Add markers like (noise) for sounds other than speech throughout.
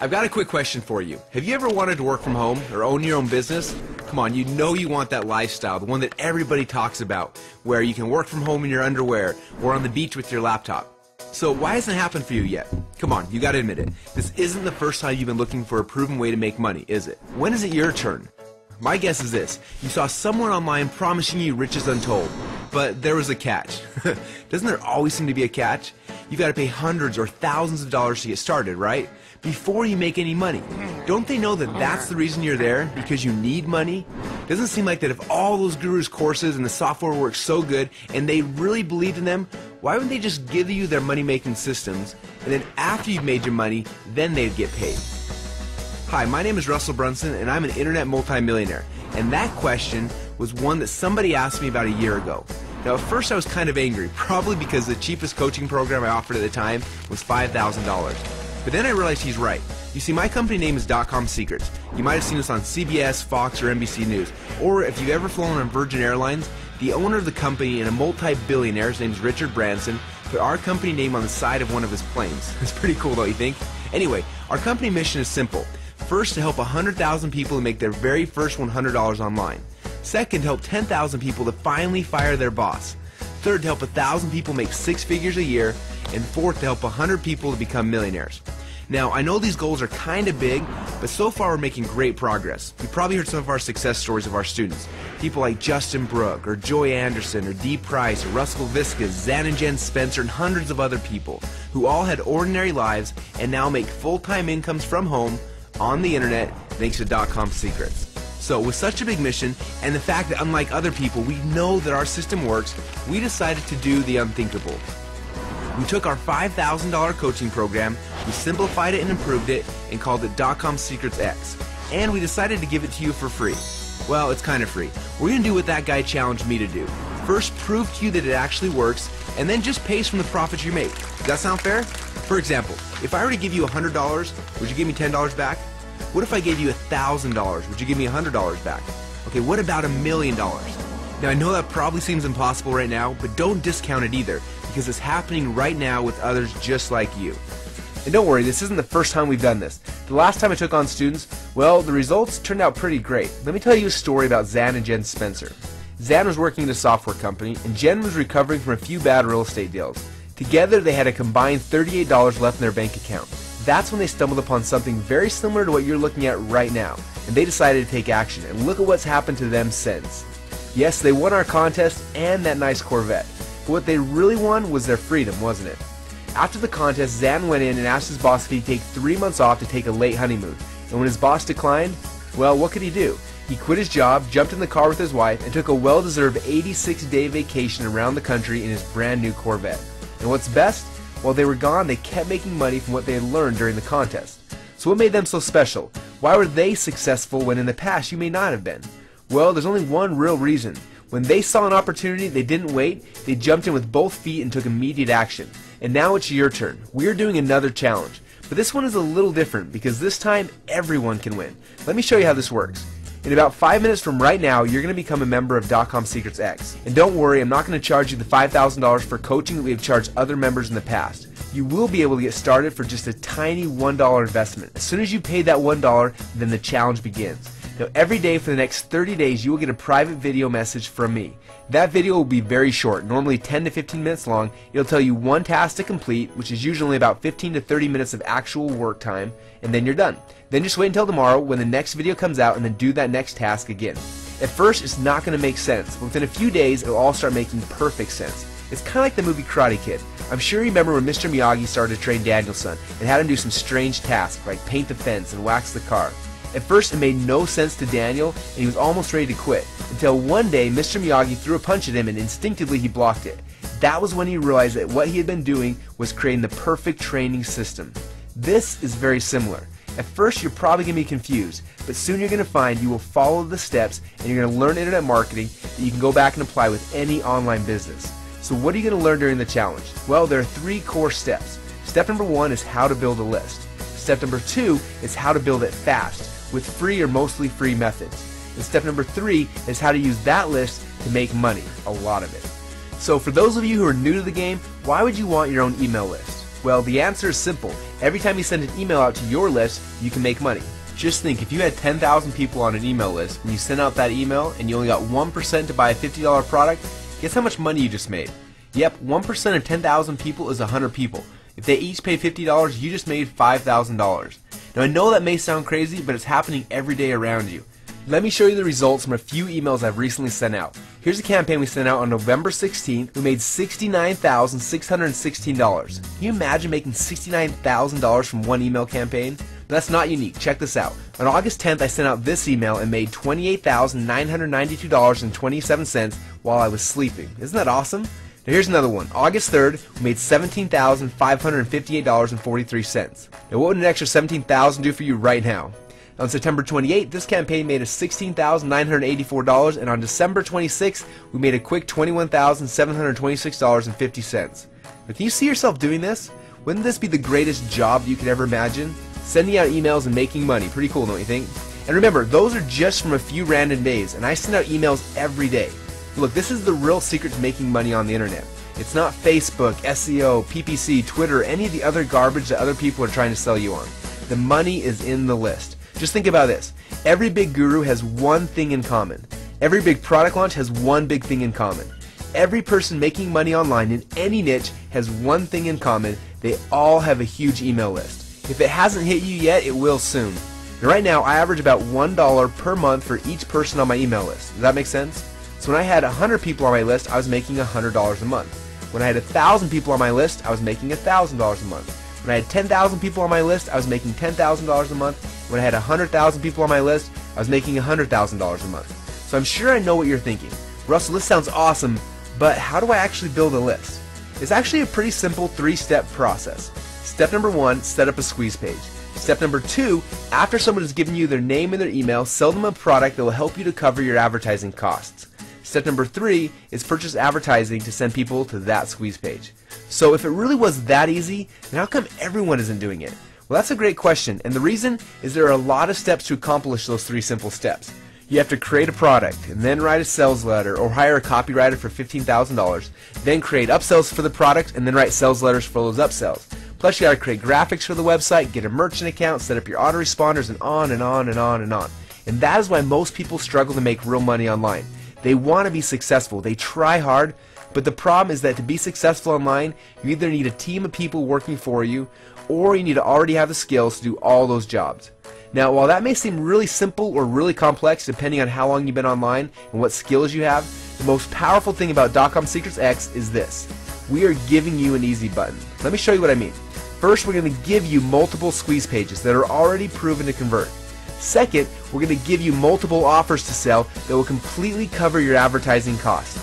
I've got a quick question for you. Have you ever wanted to work from home or own your own business? Come on, you know you want that lifestyle, the one that everybody talks about, where you can work from home in your underwear or on the beach with your laptop. So why hasn't it happened for you yet? Come on, you gotta admit it. This isn't the first time you've been looking for a proven way to make money, is it? When is it your turn? My guess is this. You saw someone online promising you riches untold. But there was a catch. (laughs) Doesn't there always seem to be a catch? You've got to pay hundreds or thousands of dollars to get started, right? Before you make any money. Don't they know that that's the reason you're there? Because you need money? Doesn't seem like that if all those gurus' courses and the software works so good and they really believed in them, why wouldn't they just give you their money making systems and then after you've made your money, then they'd get paid? Hi, my name is Russell Brunson and I'm an internet multimillionaire. And that question was one that somebody asked me about a year ago. Now, at first I was kind of angry, (laughs) probably because the cheapest coaching program I offered at the time was $5,000. But then I realized he's right. You see, my company name is .com Secrets. You might have seen us on CBS, Fox, or NBC News. Or if you've ever flown on Virgin Airlines, the owner of the company and a multi-billionaire, his name is Richard Branson, put our company name on the side of one of his planes. (laughs) It's pretty cool, don't you think? Anyway, our company mission is simple. First, to help 100,000 people to make their very first $100 online. Second, to help 10,000 people to finally fire their boss. Third, to help 1,000 people make six figures a year. And fourth, to help 100 people to become millionaires. Now, I know these goals are kind of big, but so far we're making great progress. You've probably heard some of our success stories of our students. People like Justin Brooke, or Joy Anderson, or Dee Price, or Russell Viscas, Zan and Jen Spencer, and hundreds of other people who all had ordinary lives and now make full-time incomes from home on the internet thanks to .com Secrets. So with such a big mission and the fact that unlike other people we know that our system works, we decided to do the unthinkable. We took our $5,000 coaching program, we simplified it and improved it, and called it .com Secrets X. And we decided to give it to you for free. Well, it's kind of free. We're going to do what that guy challenged me to do. First, prove to you that it actually works, and then just pays from the profits you make. Does that sound fair? For example, if I were to give you $100, would you give me $10 back? What if I gave you $1,000? Would you give me $100 back? Okay, what about a million dollars? Now I know that probably seems impossible right now, but don't discount it either, because it's happening right now with others just like you. And don't worry, this isn't the first time we've done this. The last time I took on students, well, the results turned out pretty great. Let me tell you a story about Zan and Jen Spencer. Zan was working at a software company, and Jen was recovering from a few bad real estate deals. Together, they had a combined $38 left in their bank account. That's when they stumbled upon something very similar to what you're looking at right now, and they decided to take action, and look at what's happened to them since. Yes, they won our contest and that nice Corvette, but what they really won was their freedom, wasn't it? After the contest, Zan went in and asked his boss if he'd take three months off to take a late honeymoon, and when his boss declined, well, what could he do? He quit his job, jumped in the car with his wife, and took a well-deserved 86-day vacation around the country in his brand new Corvette. And what's best? While they were gone, they kept making money from what they had learned during the contest. So what made them so special? Why were they successful when in the past you may not have been? Well, there's only one real reason. When they saw an opportunity, they didn't wait, they jumped in with both feet and took immediate action. And now it's your turn. We're doing another challenge. But this one is a little different because this time everyone can win. Let me show you how this works. In about 5 minutes from right now, you're going to become a member of .com Secrets X. And don't worry, I'm not going to charge you the $5,000 for coaching that we have charged other members in the past. You will be able to get started for just a tiny $1 investment. As soon as you pay that $1, then the challenge begins. Now, every day for the next 30 days, you will get a private video message from me. That video will be very short, normally 10 to 15 minutes long. It'll tell you one task to complete, which is usually about 15 to 30 minutes of actual work time, and then you're done. Then just wait until tomorrow when the next video comes out and then do that next task again. At first, it's not going to make sense, but within a few days, it'll all start making perfect sense. It's kind of like the movie Karate Kid. I'm sure you remember when Mr. Miyagi started to train Daniel-san and had him do some strange tasks like paint the fence and wax the car. At first, it made no sense to Daniel, and he was almost ready to quit, until one day Mr. Miyagi threw a punch at him and instinctively he blocked it. That was when he realized that what he had been doing was creating the perfect training system. This is very similar. At first, you're probably going to be confused, but soon you're going to find you will follow the steps and you're going to learn internet marketing that you can go back and apply with any online business. So what are you going to learn during the challenge? Well, there are three core steps. Step number one is how to build a list. Step number two is how to build it fast with free or mostly free methods. And step number three is how to use that list to make money, a lot of it. So for those of you who are new to the game, why would you want your own email list? Well, the answer is simple. Every time you send an email out to your list, you can make money. Just think, if you had 10,000 people on an email list and you sent out that email and you only got 1% to buy a $50 product, guess how much money you just made? Yep, 1% of 10,000 people is 100 people. If they each pay $50, you just made $5,000. Now I know that may sound crazy, but it's happening every day around you. Let me show you the results from a few emails I've recently sent out. Here's a campaign we sent out on November 16th. We made $69,616. Can you imagine making $69,000 from one email campaign? But that's not unique. Check this out. On August 10th, I sent out this email and made $28,992.27 while I was sleeping. Isn't that awesome? Now here's another one. August 3rd, we made $17,558.43. Now what would an extra 17,000 do for you right now? On September 28th, this campaign made us $16,984, and on December 26th, we made a quick $21,726.50. But can you see yourself doing this? Wouldn't this be the greatest job you could ever imagine? Sending out emails and making money. Pretty cool, don't you think? And remember, those are just from a few random days, and I send out emails every day. Look, this is the real secret to making money on the internet. It's not Facebook, SEO, PPC, Twitter, any of the other garbage that other people are trying to sell you on. The money is in the list. Just think about this. Every big guru has one thing in common. Every big product launch has one big thing in common. Every person making money online in any niche has one thing in common. They all have a huge email list. If it hasn't hit you yet, it will soon. Right now, I average about $1 per month for each person on my email list. Does that make sense? So when I had 100 people on my list, I was making $100 a month. When I had 1,000 people on my list, I was making $1,000 a month. When I had 10,000 people on my list, I was making $10,000 a month. When I had 100,000 people on my list, I was making $100,000 a month. So I'm sure I know what you're thinking. Russell, this sounds awesome, but how do I actually build a list? It's actually a pretty simple three-step process. Step number one, set up a squeeze page. Step number two, after someone has given you their name and their email, sell them a product that will help you to cover your advertising costs. Step number three is purchase advertising to send people to that squeeze page. So if it really was that easy, then how come everyone isn't doing it? Well, that's a great question, and the reason is there are a lot of steps to accomplish those three simple steps. You have to create a product, and then write a sales letter, or hire a copywriter for $15,000, then create upsells for the product, and then write sales letters for those upsells. Plus, you gotta create graphics for the website, get a merchant account, set up your autoresponders, and on and on and on and on. And that is why most people struggle to make real money online. They want to be successful, they try hard, but the problem is that to be successful online, you either need a team of people working for you, or you need to already have the skills to do all those jobs. Now, while that may seem really simple or really complex depending on how long you've been online and what skills you have, the most powerful thing about Dotcom Secrets X is this. We are giving you an easy button. Let me show you what I mean. First, we're going to give you multiple squeeze pages that are already proven to convert. Second, we're going to give you multiple offers to sell that will completely cover your advertising costs.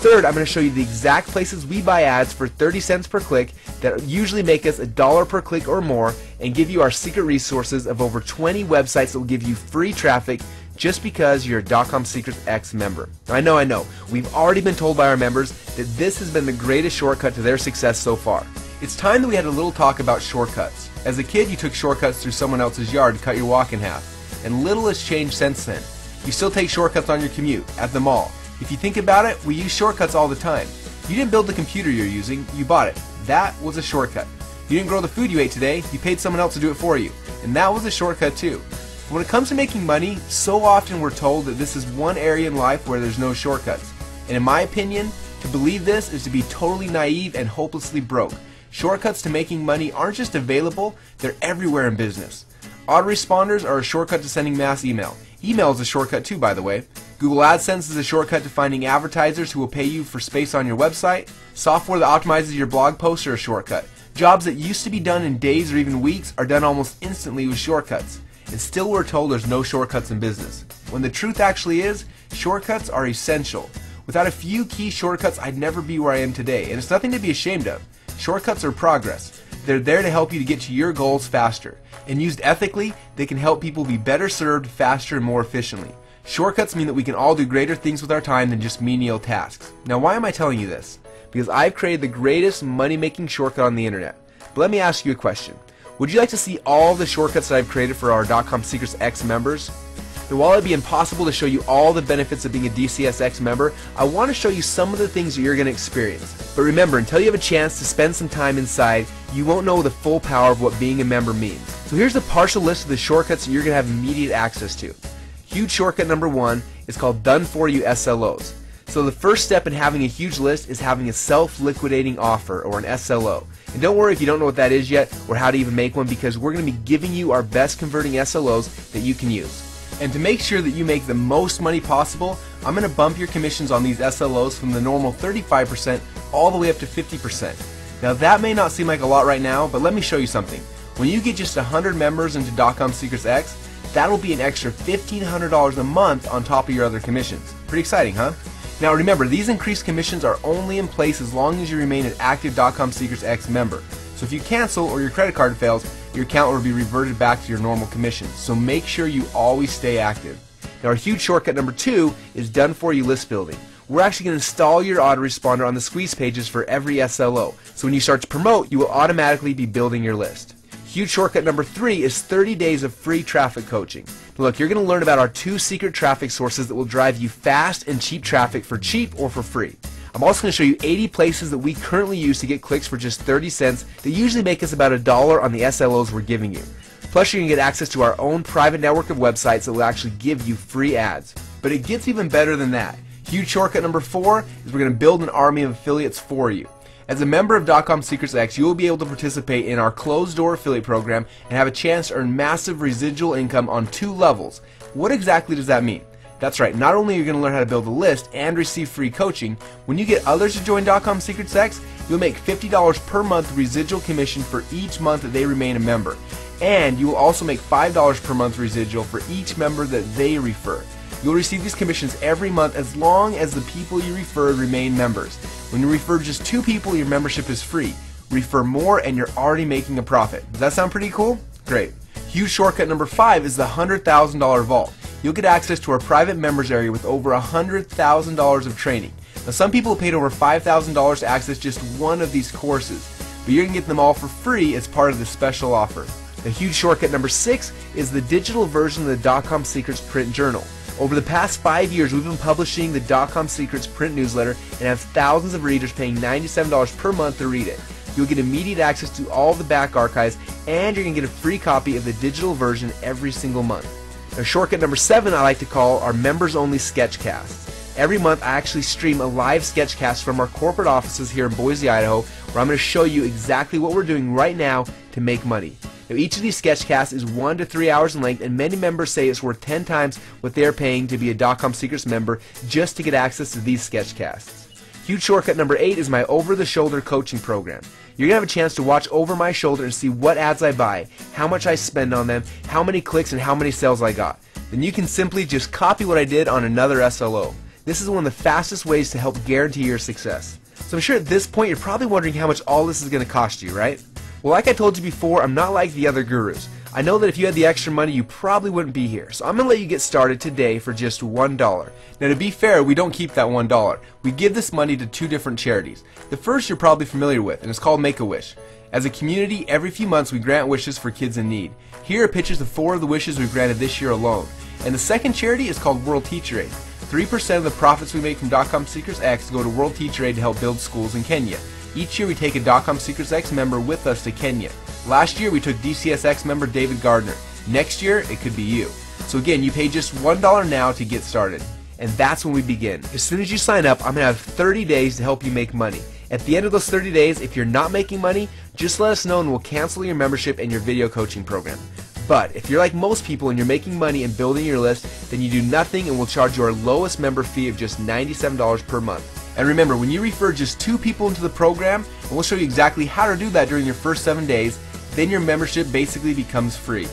Third, I'm going to show you the exact places we buy ads for 30 cents per click that usually make us a dollar per click or more and give you our secret resources of over 20 websites that will give you free traffic just because you're a Dotcom Secrets X member. I know, I know. We've already been told by our members that this has been the greatest shortcut to their success so far. It's time that we had a little talk about shortcuts. As a kid, you took shortcuts through someone else's yard to cut your walk in half, and little has changed since then. You still take shortcuts on your commute, at the mall, if you think about it, we use shortcuts all the time. You didn't build the computer you're using, you bought it. That was a shortcut. You didn't grow the food you ate today, you paid someone else to do it for you. And that was a shortcut too. When it comes to making money, so often we're told that this is one area in life where there's no shortcuts. And in my opinion, to believe this is to be totally naive and hopelessly broke. Shortcuts to making money aren't just available, they're everywhere in business. Autoresponders are a shortcut to sending mass email. Email is a shortcut too, by the way. Google AdSense is a shortcut to finding advertisers who will pay you for space on your website. Software that optimizes your blog posts are a shortcut. Jobs that used to be done in days or even weeks are done almost instantly with shortcuts. And still we're told there's no shortcuts in business. When the truth actually is, shortcuts are essential. Without a few key shortcuts, I'd never be where I am today, and it's nothing to be ashamed of. Shortcuts are progress. They're there to help you to get to your goals faster. And used ethically, they can help people be better served faster and more efficiently. Shortcuts mean that we can all do greater things with our time than just menial tasks. Now, why am I telling you this? Because I've created the greatest money making shortcut on the internet. But let me ask you a question. Would you like to see all the shortcuts that I've created for our Dotcom Secrets X members? And while it'd be impossible to show you all the benefits of being a DCSX member, I want to show you some of the things that you're going to experience. But remember, until you have a chance to spend some time inside, you won't know the full power of what being a member means. So here's a partial list of the shortcuts that you're going to have immediate access to. Huge shortcut number one is called Done For You SLOs. So the first step in having a huge list is having a self-liquidating offer or an SLO. And don't worry if you don't know what that is yet or how to even make one because we're going to be giving you our best converting SLOs that you can use. And to make sure that you make the most money possible, I'm going to bump your commissions on these SLOs from the normal 35% all the way up to 50%. Now that may not seem like a lot right now, but let me show you something. When you get just 100 members into Dotcom Secrets X, that'll be an extra $1,500 a month on top of your other commissions. Pretty exciting, huh? Now remember, these increased commissions are only in place as long as you remain an active Dotcom Secrets X member. So if you cancel or your credit card fails, your account will be reverted back to your normal commissions. So make sure you always stay active. Now our huge shortcut number two is done for you list building. We're actually going to install your autoresponder on the squeeze pages for every SLO. So when you start to promote, you will automatically be building your list. Huge shortcut number three is 30 days of free traffic coaching. Look, you're going to learn about our two secret traffic sources that will drive you fast and cheap traffic for cheap or for free. I'm also going to show you 80 places that we currently use to get clicks for just 30 cents that usually make us about a dollar on the SLOs we're giving you. Plus you're going to get access to our own private network of websites that will actually give you free ads. But it gets even better than that. Huge shortcut number four is we're going to build an army of affiliates for you. As a member of Dotcom Secrets X, you will be able to participate in our closed door affiliate program and have a chance to earn massive residual income on two levels. What exactly does that mean? That's right, not only are you going to learn how to build a list and receive free coaching, when you get others to join Dotcom Secrets X, you'll make $50 per month residual commission for each month that they remain a member. And you will also make $5 per month residual for each member that they refer. You'll receive these commissions every month as long as the people you refer remain members. When you refer just two people, your membership is free. Refer more and you're already making a profit. Does that sound pretty cool? Great. Huge shortcut number five is the $100,000 vault. You'll get access to our private members area with over $100,000 of training. Now some people paid over $5,000 to access just one of these courses, but going to get them all for free as part of the special offer. The huge shortcut number six is the digital version of the Dotcom Secrets print journal. Over the past five years, we've been publishing the Dotcom Secrets print newsletter and have thousands of readers paying $97 per month to read it. You'll get immediate access to all the back archives, and you're going to get a free copy of the digital version every single month. Now, shortcut number seven I like to call our members-only sketchcasts. Every month, I actually stream a live sketchcast from our corporate offices here in Boise, Idaho, where I'm going to show you exactly what we're doing right now to make money. Now, each of these sketchcasts is one to three hours in length, and many members say it's worth 10 times what they're paying to be a Dotcom Secrets member just to get access to these sketchcasts. Huge shortcut number eight is my over-the-shoulder coaching program. You're gonna have a chance to watch over my shoulder and see what ads I buy, how much I spend on them, how many clicks and how many sales I got. Then you can simply just copy what I did on another SLO. This is one of the fastest ways to help guarantee your success. So I'm sure at this point you're probably wondering how much all this is gonna cost you, right? Well, like I told you before, I'm not like the other gurus. I know that if you had the extra money, you probably wouldn't be here. So I'm going to let you get started today for just $1. Now, to be fair, we don't keep that $1. We give this money to two different charities. The first you're probably familiar with, and it's called Make-A-Wish. As a community, every few months we grant wishes for kids in need. Here are pictures of four of the wishes we've granted this year alone. And the second charity is called World Teacher Aid. 3% of the profits we make from Dotcom Secrets X go to World Teacher Aid to help build schools in Kenya. Each year we take a Dotcom Secrets X member with us to Kenya. Last year we took DCSX member David Gardner. Next year it could be you. So again, you pay just $1 now to get started. And that's when we begin. As soon as you sign up, I'm going to have 30 days to help you make money. At the end of those 30 days, if you're not making money, just let us know and we'll cancel your membership and your video coaching program. But if you're like most people and you're making money and building your list, then you do nothing and we'll charge you our lowest member fee of just $97 per month. And remember, when you refer just two people into the program, and we'll show you exactly how to do that during your first seven days, then your membership basically becomes free.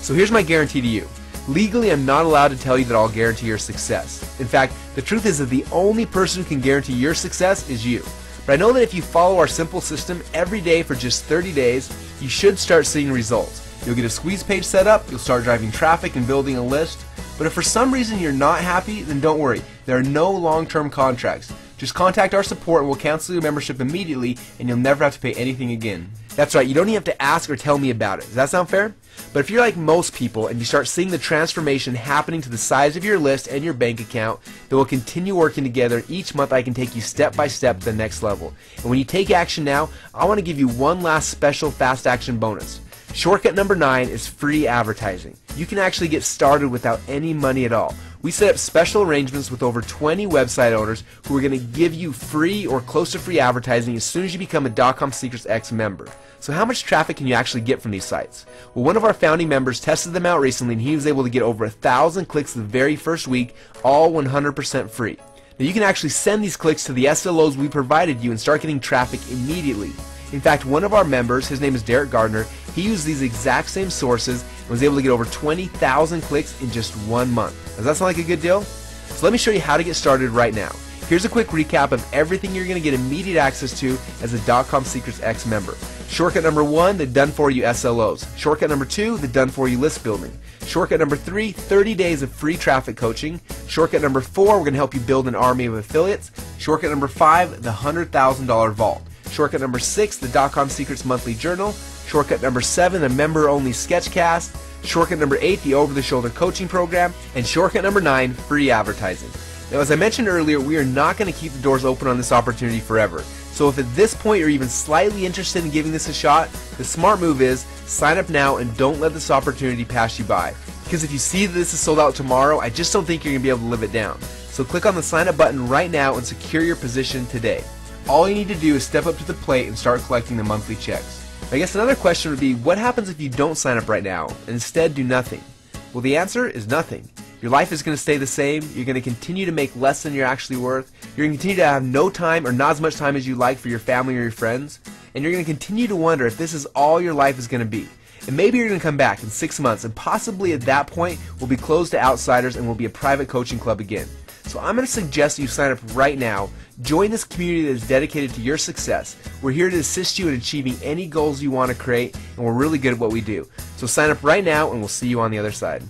So here's my guarantee to you. Legally, I'm not allowed to tell you that I'll guarantee your success. In fact, the truth is that the only person who can guarantee your success is you. But I know that if you follow our simple system every day for just 30 days, you should start seeing results. You'll get a squeeze page set up, you'll start driving traffic and building a list. But if for some reason you're not happy, then don't worry. There are no long-term contracts. Just contact our support and we'll cancel your membership immediately and you'll never have to pay anything again. That's right, you don't even have to ask or tell me about it. Does that sound fair? But if you're like most people and you start seeing the transformation happening to the size of your list and your bank account, then we'll continue working together. Each month I can take you step by step to the next level. And when you take action now, I want to give you one last special fast action bonus. Shortcut number nine is free advertising. You can actually get started without any money at all. We set up special arrangements with over 20 website owners who are going to give you free or close to free advertising as soon as you become a .com Secrets X member. So how much traffic can you actually get from these sites? Well, one of our founding members tested them out recently and he was able to get over a thousand clicks the very first week, all 100% free. Now you can actually send these clicks to the SLOs we provided you and start getting traffic immediately. In fact, one of our members, his name is Derek Gardner, he used these exact same sources was able to get over 20,000 clicks in just one month. Does that sound like a good deal? So let me show you how to get started right now. Here's a quick recap of everything you're going to get immediate access to as a .com Secrets X member. Shortcut number one, the done for you SLOs. Shortcut number two, the done for you list building. Shortcut number three, 30 days of free traffic coaching. Shortcut number four, we're going to help you build an army of affiliates. Shortcut number five, the $100,000 vault. Shortcut number six, the .com Secrets monthly journal. Shortcut number seven, the member-only sketchcast. Shortcut number eight, the over-the-shoulder coaching program. And shortcut number nine, free advertising. Now, as I mentioned earlier, we are not going to keep the doors open on this opportunity forever. So if at this point you're even slightly interested in giving this a shot, the smart move is sign up now and don't let this opportunity pass you by. Because if you see that this is sold out tomorrow, I just don't think you're going to be able to live it down. So click on the sign up button right now and secure your position today. All you need to do is step up to the plate and start collecting the monthly checks. I guess another question would be what happens if you don't sign up right now and instead do nothing? Well, the answer is nothing. Your life is going to stay the same. You're going to continue to make less than you're actually worth. You're going to continue to have no time or not as much time as you like for your family or your friends. And you're going to continue to wonder if this is all your life is going to be. And maybe you're going to come back in six months, and possibly at that point, we'll be closed to outsiders and we'll be a private coaching club again. So I'm going to suggest you sign up right now. Join this community that is dedicated to your success. We're here to assist you in achieving any goals you want to create, and we're really good at what we do. So sign up right now, and we'll see you on the other side.